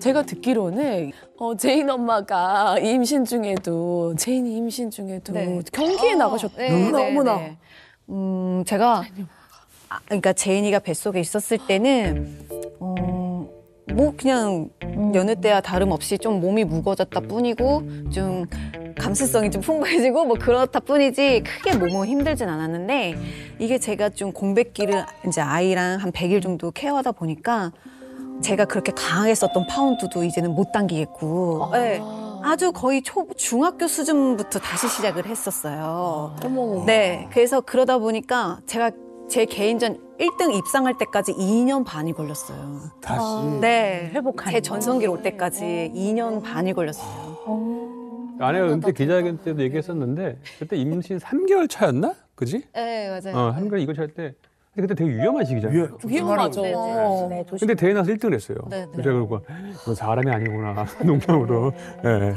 제가 듣기로는 어, 제인 엄마가 임신 중에도 제인이 임신 중에도 네. 경기에 나가셨다. 네, 어머나 네. 네. 음, 제가 아, 그러니까 제인이가 뱃속에 있었을 때는 어, 뭐 그냥 여느 때와 다름없이 좀 몸이 무거워졌다 뿐이고 좀 감수성이 좀 풍부해지고 뭐 그렇다 뿐이지 크게 몸은 힘들진 않았는데 이게 제가 좀 공백기를 이제 아이랑 한 100일 정도 care하다 보니까 제가 그렇게 강하게 썼던 파운드도 이제는 못 당기겠고 네. 아주 거의 초 중학교 수준부터 다시 시작을 했었어요. 어머. 네, 그래서 그러다 보니까 제가 제 개인전 1등 입상할 때까지 2년 반이 걸렸어요. 다시. 네, 회복하는 제 전성기를 올 때까지 2년 반이 걸렸어요. 아내가 은퇴 기자회견 때도 얘기했었는데 그때 임신 3개월 차였나? 그지? 네, 맞아요. 어, 3개월 이거 찰 때. 근데 그때 되게 위험한 시기잖아요. 위험하죠. 네, 어. 네, 조심. 근데 대회 나서 1등을 했어요. 네, 네. 그래서 그러고 너 사람이 아니구나 농담으로. 예.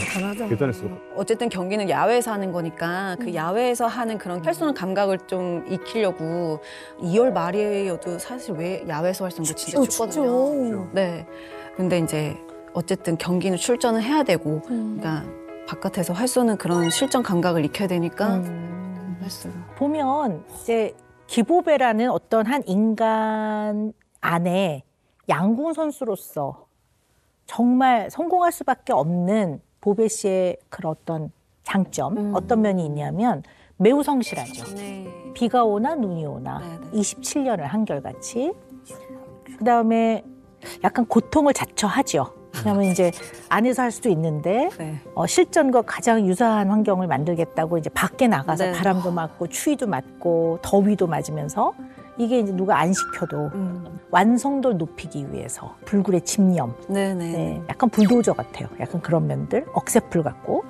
대단했어. 어쨌든 경기는 야외에서 하는 거니까 그 야외에서 하는 그런 활쏘는 감각을 좀 익히려고 2월 말이어도 사실 왜 야외에서 활쏘는 거 진짜 어, 춥거든요. 네. 근데 이제 어쨌든 경기는 출전을 해야 되고 그러니까 바깥에서 활쏘는 그런 실전 감각을 익혀야 되니까 음. 했어요. 보면 이제 기보배라는 어떤 한 인간 안에 양궁 선수로서 정말 성공할 수밖에 없는 보배 씨의 그런 어떤 장점 음. 어떤 면이 있냐면 매우 성실하죠. 네. 비가 오나 눈이 오나 네, 네. 27년을 한결같이 그다음에 약간 고통을 자처하죠. 왜냐하면 이제 안에서 할 수도 있는데 네. 어, 실전과 가장 유사한 환경을 만들겠다고 이제 밖에 나가서 네. 바람도 맞고 추위도 맞고 더위도 맞으면서 이게 이제 누가 안 시켜도 음. 완성도를 높이기 위해서 불굴의 집념, 네네. 네, 약간 불도저 같아요. 약간 그런 면들, 억새풀 같고.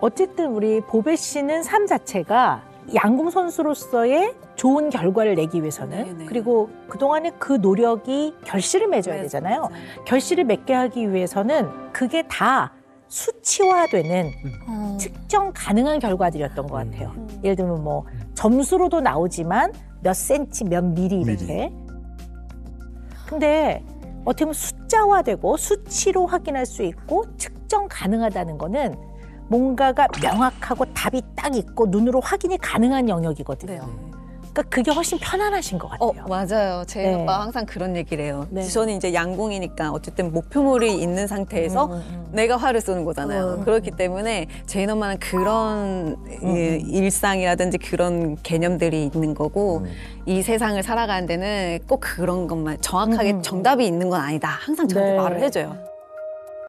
어쨌든 우리 보배 씨는 삶 자체가 양궁 선수로서의 좋은 결과를 내기 위해서는 네네. 그리고 그동안의 그 노력이 결실을 맺어야 되잖아요. 결실을 맺게 하기 위해서는 그게 다 수치화되는 어. 측정 가능한 결과들이었던 것 같아요. 음. 예를 들면 뭐 점수로도 나오지만 몇 센치, 몇 미리 이렇게. 근데 어떻게 보면 숫자화되고 수치로 확인할 수 있고 측정 가능하다는 거는 뭔가가 명확하고 답이 딱 있고 눈으로 확인이 가능한 영역이거든요. 네. 그러니까 그게 훨씬 편안하신 것 같아요. 맞아요. 제 네. 오빠 항상 그런 얘기를 해요. 네. 저는 이제 양궁이니까 어쨌든 목표물이 있는 상태에서 음, 음, 음. 내가 활을 쏘는 거잖아요. 음. 그렇기 때문에 제인 엄마는 그런 이 음. 일상이라든지 그런 개념들이 있는 거고 이 세상을 살아가는 데는 꼭 그런 것만 정확하게 음, 음. 정답이 있는 건 아니다. 항상 저한테 네. 말을 해줘요.